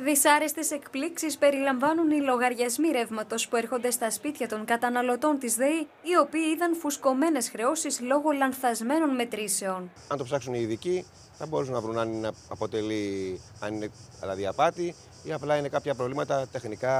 Δυσάρεστες εκπλήξεις περιλαμβάνουν οι λογαριασμοί ρεύματος που έρχονται στα σπίτια των καταναλωτών της ΔΕΗ, οι οποίοι είδαν φουσκωμένες χρεώσεις λόγω λανθασμένων μετρήσεων. Αν το ψάξουν οι ειδικοί, θα μπορούσαν να βρουν αν είναι, αποτελεί, αν είναι δηλαδή απάτη ή απλά είναι κάποια προβλήματα τεχνικά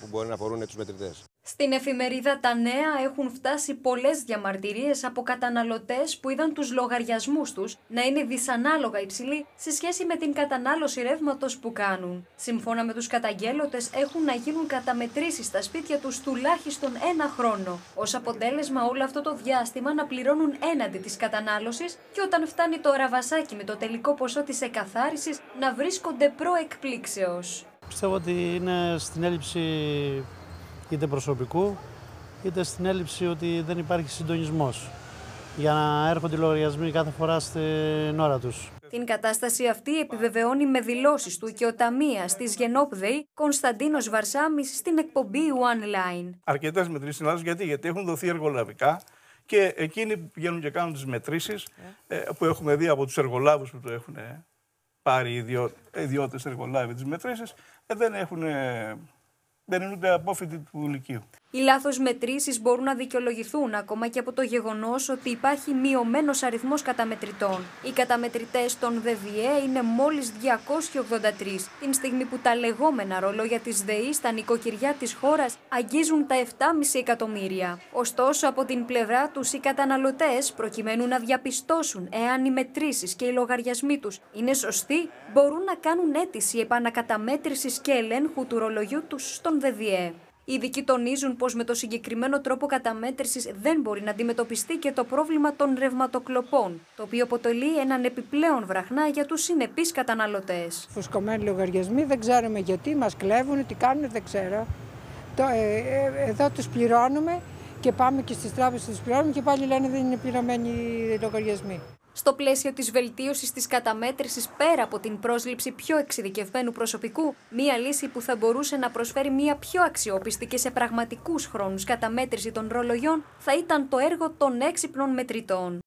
που μπορεί να αφορούν τους μετρητές. Στην εφημερίδα Τα Νέα έχουν φτάσει πολλές διαμαρτυρίες από καταναλωτές που είδαν τους λογαριασμούς τους να είναι δυσανάλογα υψηλοί σε σχέση με την κατανάλωση ρεύματος που κάνουν. Σύμφωνα με τους καταγγέλλοντες, έχουν να γίνουν καταμετρήσεις στα σπίτια τους τουλάχιστον ένα χρόνο. Ω αποτέλεσμα, όλο αυτό το διάστημα να πληρώνουν έναντι της κατανάλωσης και όταν φτάνει το ραβασάκι με το τελικό ποσό της εκαθάρισης να βρίσκονται προεκπλήξεως. Πιστεύω ότι είναι στην έλλειψη είτε προσωπικού, είτε στην έλλειψη ότι δεν υπάρχει συντονισμός για να έρχονται οι λογαριασμοί κάθε φορά στην ώρα τους. Την κατάσταση αυτή επιβεβαιώνει με δηλώσεις του και ο ταμεία τη Γενόπδεη Κωνσταντίνος Βαρσάμι στην εκπομπή One Line. Αρκετές μετρήσεις στην Ελλάδα γιατί, γιατί έχουν δοθεί εργολαβικά και εκείνοι που πηγαίνουν και κάνουν τις μετρήσεις ε, που έχουμε δει από τους εργολάβους που το έχουν πάρει οι ιδιώτες εργολάβοι τις μετρήσεις, ε, δεν έχουν δεν είναι ούτε απόφοιτοι του Λυκείου. Οι λάθος μετρήσεις μπορούν να δικαιολογηθούν ακόμα και από το γεγονός ότι υπάρχει μειωμένος αριθμός καταμετρητών. Οι καταμετρητές των ΔΒΕ είναι μόλις 283, την στιγμή που τα λεγόμενα ρολόγια της ΔΕΗ στα νοικοκυριά της χώρας αγγίζουν τα 7,5 εκατομμύρια. Ωστόσο, από την πλευρά τους, οι καταναλωτές, προκειμένου να διαπιστώσουν εάν οι μετρήσεις και οι λογαριασμοί τους είναι σωστοί, μπορούν να κάνουν αίτηση επανακαταμέτρησης και ελέγχου του ρολογιού τους στον ΔΔΕ. Οι ειδικοί τονίζουν πως με το συγκεκριμένο τρόπο καταμέτρησης δεν μπορεί να αντιμετωπιστεί και το πρόβλημα των ρευματοκλοπών, το οποίο αποτελεί έναν επιπλέον βραχνά για τους συνεπείς καταναλωτές. Φουσκωμένοι λογαριασμοί, δεν ξέρουμε γιατί, μας κλέβουν, τι κάνουν, δεν ξέρω. Το, ε, ε, εδώ τους πληρώνουμε και πάμε και στις τράπεζες τους πληρώνουμε και πάλι λένε δεν είναι πληρωμένοι οι λογαριασμοί. Στο πλαίσιο της βελτίωσης της καταμέτρησης πέρα από την πρόσληψη πιο εξειδικευμένου προσωπικού, μία λύση που θα μπορούσε να προσφέρει μία πιο αξιόπιστη και σε πραγματικούς χρόνους καταμέτρηση των ρολογιών θα ήταν το έργο των έξυπνων μετρητών.